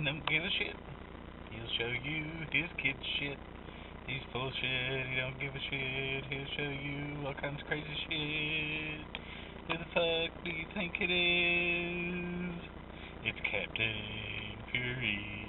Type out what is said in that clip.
and don't give a shit. He'll show you his kid shit. He's full of shit, he don't give a shit. He'll show you all kinds of crazy shit. Who the fuck do you think it is? It's Captain Fury.